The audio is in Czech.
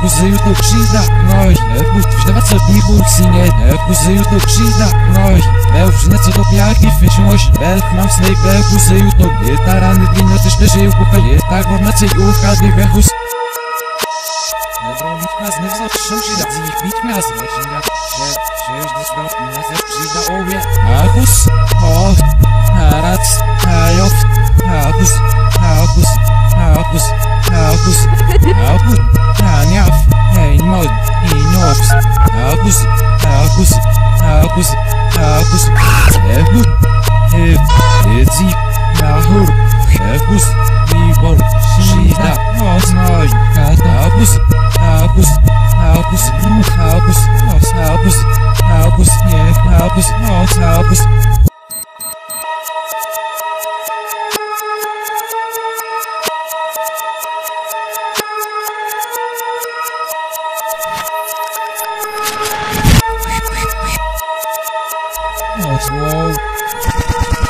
Kuzyju to krzyda, noj. Put, wźdawa co bibursinie, kuzyju to krzyda, noj. Beł wźne co do piarki wyszłoś, belk mam snej kuzyju to gitarany glino też leży kupę, tak bo na cej gdy bechus. Dobrą bitma z newzo trząsi da, z nich bitma z weczynga, się, się już do stopni, na ze przyda owie. Agus, o, harac, Oh. won't. Whoa.